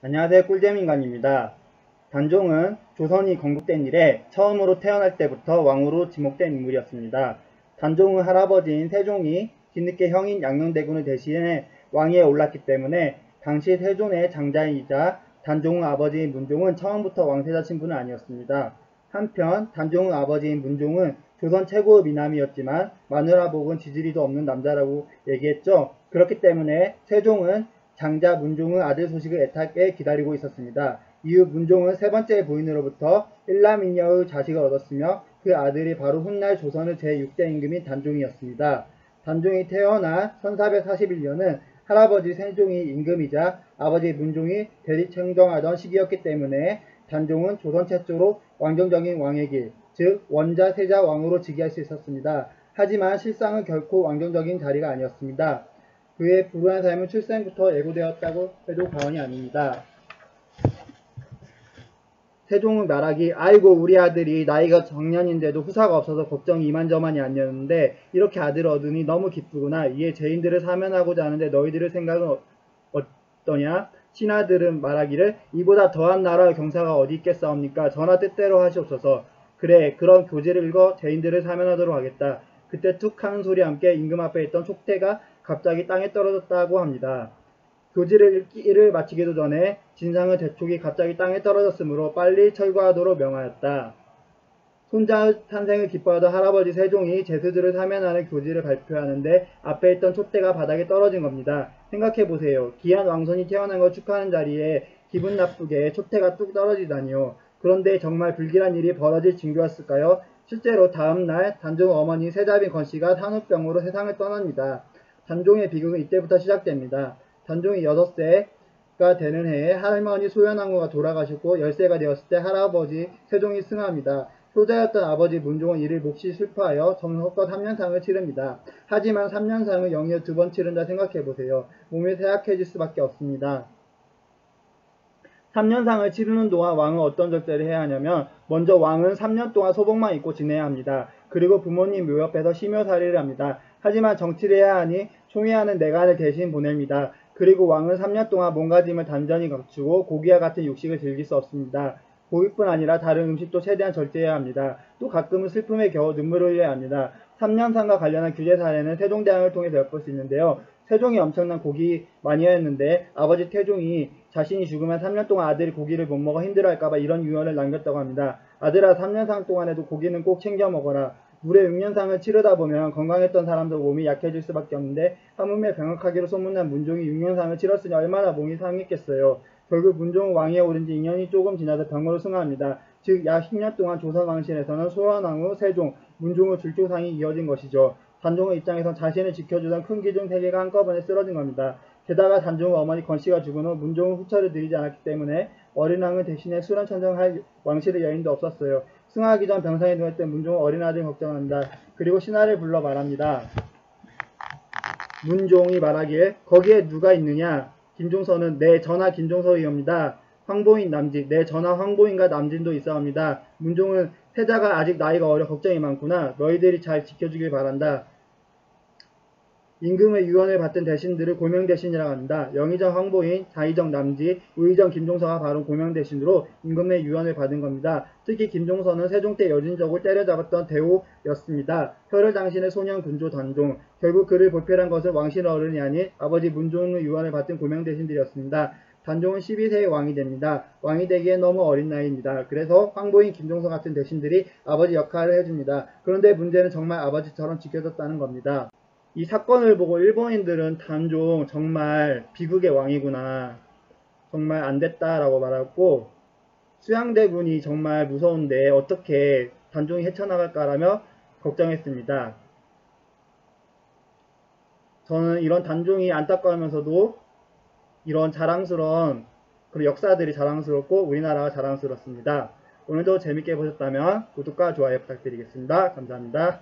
안녕하세요 꿀잼인간입니다. 단종은 조선이 건국된 이래 처음으로 태어날 때부터 왕으로 지목된 인물이었습니다. 단종의 할아버지인 세종이 뒤늦게 형인 양녕대군을 대신해 왕위에 올랐기 때문에 당시 세종의 장자이자 단종의 아버지인 문종은 처음부터 왕세자 신분은 아니었습니다. 한편 단종의 아버지인 문종은 조선 최고의 미남이었지만 마누라 복은 지지리도 없는 남자라고 얘기했죠. 그렇기 때문에 세종은 장자 문종의 아들 소식을 애타게 기다리고 있었습니다. 이후 문종은 세 번째 부인으로부터 일남인녀의 자식을 얻었으며 그 아들이 바로 훗날 조선의 제6대 임금인 단종이었습니다. 단종이 태어나 1441년은 할아버지 세종이 임금이자 아버지 문종이 대리청정하던 시기였기 때문에 단종은 조선 최초로 왕정적인 왕의 길, 즉 원자 세자 왕으로 즉위할 수 있었습니다. 하지만 실상은 결코 왕정적인 자리가 아니었습니다. 그의 불우한 삶은 출생부터 예고되었다고 해도 과언이 아닙니다. 세종은 말하기 아이고 우리 아들이 나이가 정년인데도 후사가 없어서 걱정이 이만저만이 아니었는데 이렇게 아들을 얻으니 너무 기쁘구나. 이에 죄인들을 사면하고자 하는데 너희들의 생각은 어, 어떠냐? 신하들은 말하기를 이보다 더한 나라의 경사가 어디 있겠사옵니까? 전하 뜻대로 하시옵소서. 그래 그런 교지를 읽어 죄인들을 사면하도록 하겠다. 그때 툭 하는 소리와 함께 임금 앞에 있던 촉대가 갑자기 땅에 떨어졌다고 합니다. 교지를 읽기를 마치기도 전에 진상의 대촉이 갑자기 땅에 떨어졌으므로 빨리 철거하도록 명하였다. 손자의 탄생을 기뻐하던 할아버지 세종이 제수들을 사면하는 교지를 발표하는데 앞에 있던 촛대가 바닥에 떨어진 겁니다. 생각해보세요. 귀한 왕손이 태어난 걸 축하하는 자리에 기분 나쁘게 촛대가 뚝 떨어지다니요. 그런데 정말 불길한 일이 벌어질 징조였을까요? 실제로 다음날 단종 어머니 세자빈 건씨가 산후병으로 세상을 떠납니다. 단종의 비극은 이때부터 시작됩니다. 단종이 6세가 되는 해에 할머니 소연왕후가 돌아가셨고 10세가 되었을 때 할아버지 세종이 승합니다. 효자였던 아버지 문종은 이를 몹시 슬퍼하여 점석과 3년상을 치릅니다. 하지만 3년상을 영이어 두 번 치른다 생각해보세요. 몸이 쇠약해질 수밖에 없습니다. 3년상을 치르는 동안 왕은 어떤 절제를 해야 하냐면 먼저 왕은 3년 동안 소복만 입고 지내야 합니다. 그리고 부모님 묘 옆에서 심효살이를 합니다. 하지만 정치를 해야 하니 총회하는 내관을 대신 보냅니다. 그리고 왕은 3년 동안 몸가짐을 단전히 감추고 고기와 같은 육식을 즐길 수 없습니다. 고기뿐 아니라 다른 음식도 최대한 절제해야 합니다. 또 가끔은 슬픔에 겨워 눈물을 흘려야 합니다. 3년상과 관련한 규제 사례는 세종대왕을 통해 배워볼 수 있는데요. 세종이 엄청난 고기 마니아였는데 아버지 태종이 자신이 죽으면 3년 동안 아들이 고기를 못 먹어 힘들어할까봐 이런 유언을 남겼다고 합니다. 아들아 3년상 동안에도 고기는 꼭 챙겨 먹어라. 물의 6년상을 치르다 보면 건강했던 사람도 몸이 약해질 수밖에 없는데 하물며 병역하기로 소문난 문종이 6년상을 치렀으니 얼마나 몸이 상했겠어요. 결국 문종은 왕위에 오른 지 2년이 조금 지나서 병으로 승하합니다. 즉 약 10년 동안 조선 왕실에서는 소원왕후, 세종, 문종의 줄조상이 이어진 것이죠. 단종의 입장에선 자신을 지켜주던 큰 기둥 세 개가 한꺼번에 쓰러진 겁니다. 게다가 단종의 어머니 건씨가 죽은 후 문종은 후처를 드리지 않았기 때문에 어린 왕을 대신해 수련천정할 왕실의 여인도 없었어요. 승하기 전 병상에 누웠을 문종은 어린 아들 걱정한다. 그리고 신하를 불러 말합니다. 문종이 말하기에 거기에 누가 있느냐? 김종서는 내 전하 김종서이옵니다. 황보인 남진, 내 전하 황보인과 남진도 있어옵니다. 문종은 세자가 아직 나이가 어려 걱정이 많구나. 너희들이 잘 지켜주길 바란다. 임금의 유언을 받던 대신들을 고명대신이라고 합니다. 영의정 황보인, 자의정 남지, 의정 김종서가 바로 고명대신으로 임금의 유언을 받은 겁니다. 특히 김종서는 세종 때 여진족을 때려잡았던 대호였습니다. 혈을 당신의 소년 군조 단종, 결국 그를 보필한 것은 왕실 어른이 아닌 아버지 문종의 유언을 받은 고명대신들이었습니다. 단종은 12세의 왕이 됩니다. 왕이 되기에 너무 어린 나이입니다. 그래서 황보인 김종서 같은 대신들이 아버지 역할을 해줍니다. 그런데 문제는 정말 아버지처럼 지켜졌다는 겁니다. 이 사건을 보고 일본인들은 단종 정말 비극의 왕이구나. 정말 안 됐다라고 말하고 수양대군이 정말 무서운데 어떻게 단종이 헤쳐나갈까라며 걱정했습니다. 저는 이런 단종이 안타까우면서도 이런 자랑스러운 그리고 역사들이 자랑스럽고 우리나라가 자랑스럽습니다. 오늘도 재밌게 보셨다면 구독과 좋아요 부탁드리겠습니다. 감사합니다.